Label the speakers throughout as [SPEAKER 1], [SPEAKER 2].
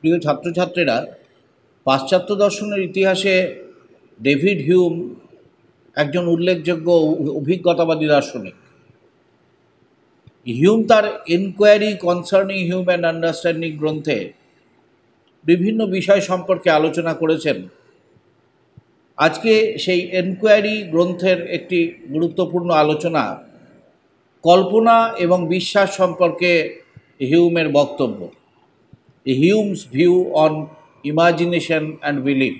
[SPEAKER 1] প্রিয় ছাত্রছাত্রীরা, পাশ্চাত্য দর্শনের ইতিহাসে ডেভিড হিউম একজন উল্লেখযোগ্য অভিজ্ঞতাবাদী দার্শনিক। হিউম তার enquiry concerning Hume and understanding গ্রন্থে বিভিন্ন বিষয় সম্পর্কে আলোচনা করেছেন। আজকে সেই এনকোয়ারি গ্রন্থের একটি গুরুত্বপূর্ণ আলোচনা কল্পনা এবং বিশ্বাস সম্পর্কে হিউমের বক্তব্য। Hume's view on imagination and belief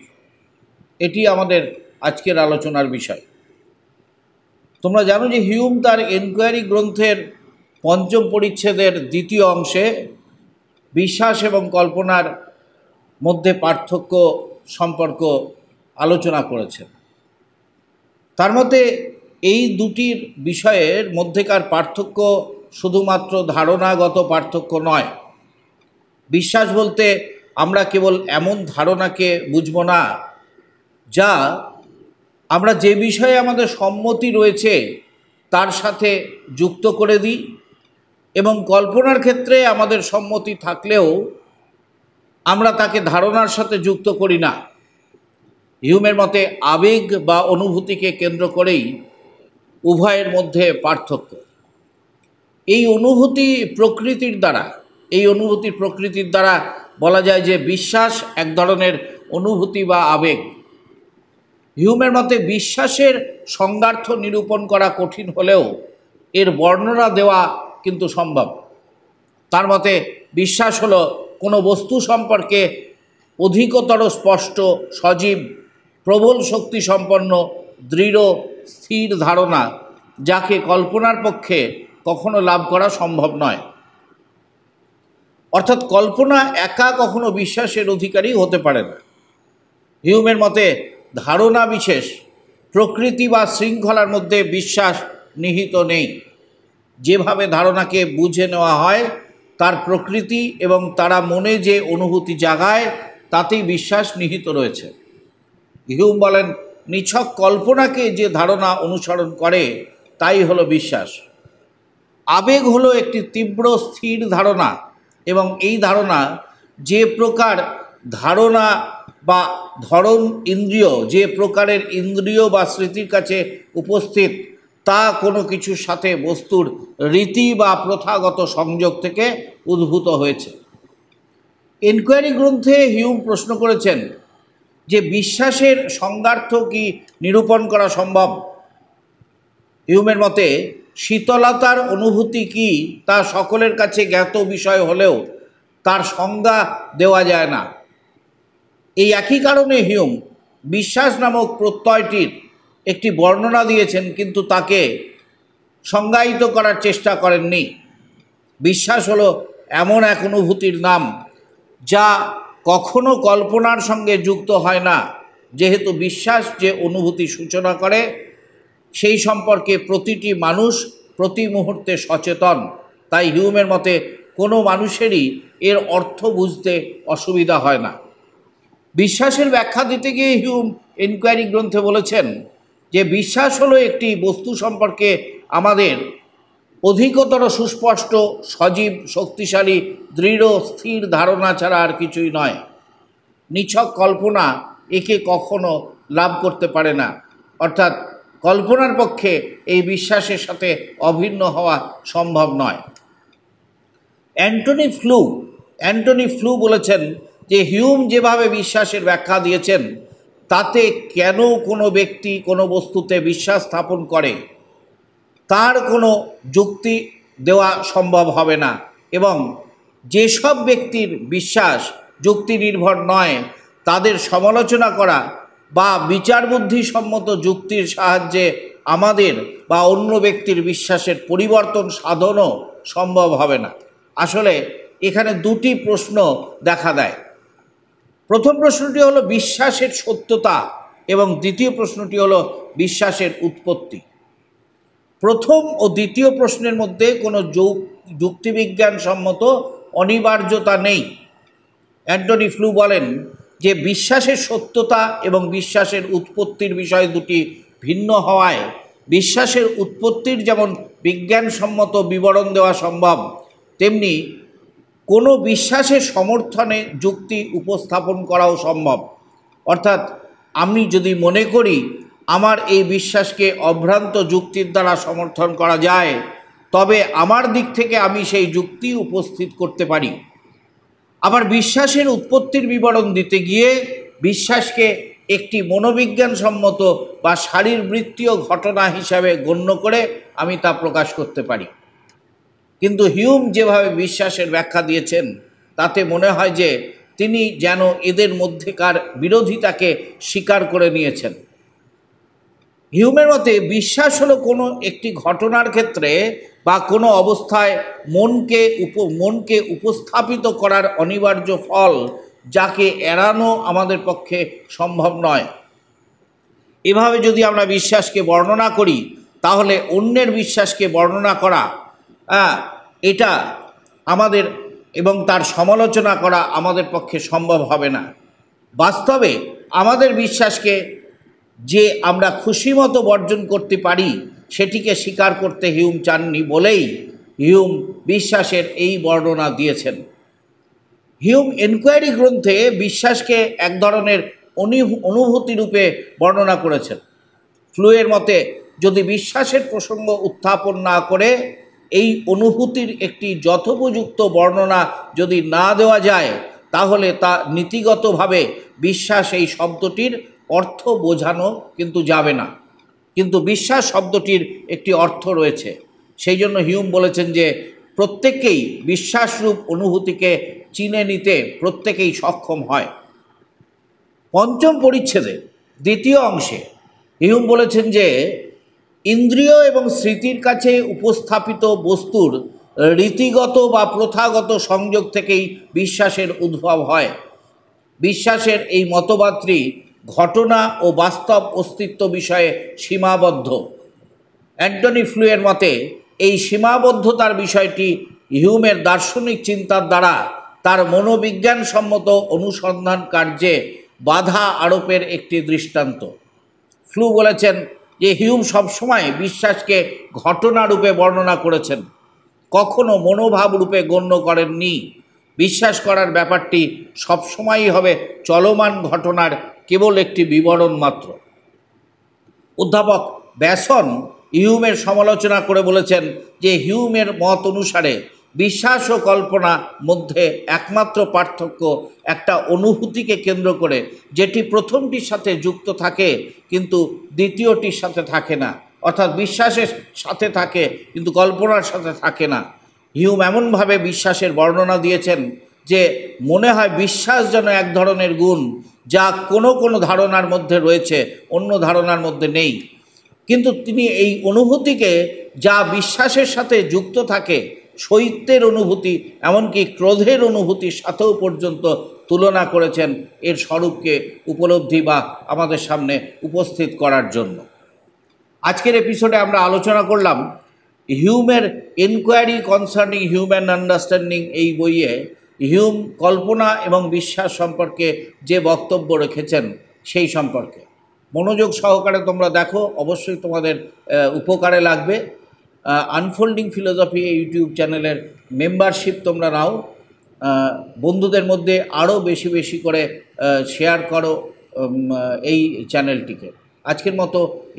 [SPEAKER 1] এটি আমাদের আজকের আলোচনার বিষয়। তোমরা জানো যে হিউম তার এনকোয়ারি গ্রন্থের পঞ্চম পরিচ্ছেদের দ্বিতীয় অংশে বিশ্বাস এবং কল্পনার মধ্যে পার্থক্য সম্পর্ক আলোচনা করেছেন। তার মধ্যে এই দুটির বিষয়ের মধ্যেকার পার্থক্য শুধুমাত্র ধারণাগত পার্থক্য নয়। বিশ্বাস বলতে আমরা কেবল এমন ধারণাকে বুঝব না, যা আমরা যে বিষয়ে আমাদের সম্মতি রয়েছে তার সাথে যুক্ত করে দিই এবং কল্পনার ক্ষেত্রে আমাদের সম্মতি থাকলেও আমরা তাকে ধারণার সাথে যুক্ত করি না। হিউমের মতে আবেগ বা অনুভূতিকে কেন্দ্র করেই উভয়ের মধ্যে পার্থক্য। এই অনুভূতি প্রকৃতির দ্বারা এই অনুভূতির প্রকৃতির দ্বারা বলা যায় যে বিশ্বাস এক ধরনের অনুভূতি বা আবেগ। হিউমের মতে বিশ্বাসের সংজ্ঞার্থ নিরূপণ করা কঠিন হলেও এর বর্ণনা দেওয়া কিন্তু সম্ভব। তার মতে বিশ্বাস হলো কোনো বস্তু সম্পর্কে অধিকতর স্পষ্ট, সজীব, প্রবল শক্তি সম্পন্ন, দৃঢ়, স্থির ধারণা, যাকে কল্পনার পক্ষে কখনো লাভ করা সম্ভব নয়। অর্থাৎ কল্পনা একা কখনো বিশ্বাসের অধিকারী হতে পারে না। হিউমের মতে ধারণা বিশেষ, প্রকৃতি বা শৃঙ্খলার মধ্যে বিশ্বাস নিহিত নেই। যেভাবে ধারণাকে বুঝে নেওয়া হয়, তার প্রকৃতি এবং তারা মনে যে অনুভূতি জাগায়, তাতেই বিশ্বাস নিহিত রয়েছে। হিউম বলেন, নিছক কল্পনাকে যে ধারণা অনুসরণ করে, তাই হলো বিশ্বাস। আবেগ হলো একটি তীব্র স্থির ধারণা। এবং এই ধারণা যে প্রকার ধারণা বা ধরন ইন্দ্রিয়, যে প্রকারের ইন্দ্রিয় বা স্মৃতির কাছে উপস্থিত, তা কোনো কিছুর সাথে বস্তুর রীতি বা প্রথাগত সংযোগ থেকে উদ্ভূত হয়েছে। এনকোয়ারি গ্রন্থে হিউম প্রশ্ন করেছেন যে বিশ্বাসের সংজ্ঞার্থ কি নিরূপণ করা সম্ভব? হিউমের মতে শীতলতার অনুভূতি কি তা সকলের কাছে জ্ঞাত বিষয় হলেও তার সংজ্ঞা দেওয়া যায় না। এই একই কারণে হিউম বিশ্বাস নামক প্রত্যয়টির একটি বর্ণনা দিয়েছেন কিন্তু তাকে সংজ্ঞায়িত করার চেষ্টা করেননি। বিশ্বাস হলো এমন এক অনুভূতির নাম যা কখনো কল্পনার সঙ্গে যুক্ত হয় না, যেহেতু বিশ্বাস যে অনুভূতি সূচনা করে সেই সম্পর্কে প্রতিটি মানুষ প্রতি মুহূর্তে সচেতন। তাই হিউমের মতে কোনো মানুষেরই এর অর্থ বুঝতে অসুবিধা হয় না। বিশ্বাসের ব্যাখ্যা দিতে গিয়ে হিউম এনকোয়ারি গ্রন্থে বলেছেন যে বিশ্বাস হলো একটি বস্তু সম্পর্কে আমাদের অধিকতর সুস্পষ্ট, সজীব, শক্তিশালী, দৃঢ়, স্থির ধারণা ছাড়া আর কিছুই নয়। নিছক কল্পনা একে কখনো লাভ করতে পারে না। অর্থাৎ কল্পনার পক্ষে এই বিশ্বাসের সাথে অভিন্ন হওয়া সম্ভব নয়। অ্যান্টনি ফ্লু অ্যান্টনি ফ্লু বলেছেন যে হিউম যেভাবে বিশ্বাসের ব্যাখ্যা দিয়েছেন, তাতে কেন কোনো ব্যক্তি কোনো বস্তুতে বিশ্বাস স্থাপন করে? তার কোনো যুক্তি দেওয়া সম্ভব হবে না এবং যেসব ব্যক্তির বিশ্বাস যুক্তি নির্ভর নয়, তাদের সমালোচনা করা বা বিচার বুদ্ধিসম্মত যুক্তির সাহায্যে আমাদের বা অন্য ব্যক্তির বিশ্বাসের পরিবর্তন সাধনও সম্ভব হবে না। আসলে এখানে দুটি প্রশ্ন দেখা দেয়। প্রথম প্রশ্নটি হলো বিশ্বাসের সত্যতা এবং দ্বিতীয় প্রশ্নটি হলো বিশ্বাসের উৎপত্তি। প্রথম ও দ্বিতীয় প্রশ্নের মধ্যে কোনো যুক্তিবিজ্ঞান সম্মত অনিবার্যতা নেই। অ্যান্টনি ফ্লু বলেন যে বিশ্বাসের সত্যতা এবং বিশ্বাসের উৎপত্তির বিষয় দুটি ভিন্ন হওয়ায়, বিশ্বাসের উৎপত্তির যেমন বিজ্ঞানসম্মত বিবরণ দেওয়া সম্ভব, তেমনি কোনো বিশ্বাসের সমর্থনে যুক্তি উপস্থাপন করাও সম্ভব। অর্থাৎ আমি যদি মনে করি আমার এই বিশ্বাসকে অভ্রান্ত যুক্তির দ্বারা সমর্থন করা যায়, তবে আমার দিক থেকে আমি সেই যুক্তি উপস্থিত করতে পারি। আবার বিশ্বাসের উৎপত্তির বিবরণ দিতে গিয়ে বিশ্বাসকে একটি মনোবিজ্ঞানসম্মত বা শারীরবৃত্তীয় ঘটনা হিসাবে গণ্য করে আমি তা প্রকাশ করতে পারি। কিন্তু হিউম যেভাবে বিশ্বাসের ব্যাখ্যা দিয়েছেন, তাতে মনে হয় যে তিনি যেন এদের মধ্যেকার বিরোধিতাকে স্বীকার করে নিয়েছেন। হিউমের মতে বিশ্বাস হলো কোনো একটি ঘটনার ক্ষেত্রে বা কোনো অবস্থায় মনকে উপ, মনকে উপস্থাপিত করার অনিবার্য ফল যাকে এড়ানো আমাদের পক্ষে সম্ভব নয়। এভাবে যদি আমরা বিশ্বাসকে বর্ণনা করি, তাহলে অন্যের বিশ্বাসকে বর্ণনা করা এটা আমাদের এবং তার সমালোচনা করা আমাদের পক্ষে সম্ভব হবে না। বাস্তবে আমাদের বিশ্বাসকে যে আমরা খুশি মতো বর্জন করতে পারি, সেটিকে স্বীকার করতে হিউম চাননি বলেই হিউম বিশ্বাসের এই বর্ণনা দিয়েছেন। হিউম এনকোয়ারি গ্রন্থে বিশ্বাসকে এক ধরনের অনু- অনুভূতি রূপে বর্ণনা করেছেন। ফ্লুয়ের মতে, যদি বিশ্বাসের প্রসঙ্গ উত্থাপন না করে, এই অনুভূতির একটি যথোপযুক্ত বর্ণনা যদি না দেওয়া যায়, তাহলে তা নীতিগতভাবে বিশ্বাস এই শব্দটির অর্থ বোঝানো কিন্তু যাবে না। কিন্তু বিশ্বাস শব্দটির একটি অর্থ রয়েছে। সেই জন্য হিউম বলেছেন যে, প্রত্যেকেই বিশ্বাসরূপ অনুভূতিকে চিনে নিতে প্রত্যেকেই সক্ষম হয়। পঞ্চম পরিচ্ছেদে, দ্বিতীয় অংশে, হিউম বলেছেন যে, ইন্দ্রিয় এবং স্মৃতির কাছে উপস্থাপিত বস্তুর রীতিগত বা প্রথাগত সংযোগ থেকেই বিশ্বাসের উদ্ভব হয়। বিশ্বাসের এই মতবাদটি ঘটনা ও বাস্তব অস্তিত্ব বিষয়ে সীমাবদ্ধ। অ্যান্টনি ফ্লুয়ের মতে, এই সীমাবদ্ধতার বিষয়টি হিউমের দার্শনিক চিন্তার দ্বারা তার মনোবিজ্ঞানসম্মত অনুসন্ধান কার্যে বাধা আরোপের একটি দৃষ্টান্ত। ফ্লু বলেছেন যে হিউম সবসময় বিশ্বাসকে ঘটনা রূপে বর্ণনা করেছেন। কখনো মনোভাব রূপে গণ্য করেননি। বিশ্বাস করার ব্যাপারটি সবসময়ই হবে চলমান ঘটনার কেবল একটি বিবরণ মাত্র। অধ্যাপক ব্যাসন হিউমের সমালোচনা করে বলেছেন যে হিউমের মত অনুসারে বিশ্বাস ও কল্পনা মধ্যে একমাত্র পার্থক্য একটা অনুভূতিকে কেন্দ্র করে, যেটি প্রথমটির সাথে যুক্ত থাকে কিন্তু দ্বিতীয়টির সাথে থাকে না। অর্থাৎ বিশ্বাসের সাথে থাকে কিন্তু কল্পনার সাথে থাকে না। হিউম এমনভাবে বিশ্বাসের বর্ণনা দিয়েছেন যে মনে হয় বিশ্বাস যেন এক ধরনের গুণ যা কোনো কোনো ধারণার মধ্যে রয়েছে, অন্য ধারণার মধ্যে নেই। কিন্তু তিনি এই অনুভূতিকে যা বিশ্বাসের সাথে যুক্ত থাকে শৈত্যের অনুভূতি, এমনকি ক্রোধের অনুভূতির সাথেও পর্যন্ত তুলনা করেছেন এর স্বরূপকে উপলব্ধি বা আমাদের সামনে উপস্থিত করার জন্য। আজকের এপিসোডে আমরা আলোচনা করলাম হিউমের এনকোয়ারি কনসার্নিং হিউম্যান আন্ডারস্ট্যান্ডিং এই বইয়ে হিউম কল্পনা এবং বিশ্বাস সম্পর্কে যে বক্তব্য রেখেছেন সেই সম্পর্কে। মনোযোগ সহকারে তোমরা দেখো, অবশ্যই তোমাদের উপকারে লাগবে। আনফোল্ডিং ফিলোসফি এই ইউটিউব চ্যানেলের মেম্বারশিপ তোমরা নাও। বন্ধুদের মধ্যে আরও বেশি বেশি করে শেয়ার করো এই চ্যানেলটিকে। আজকের মতো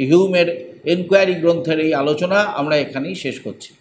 [SPEAKER 1] হিউমের এনকোয়ারি গ্রন্থের এই আলোচনা আমরা এখানেই শেষ করছি।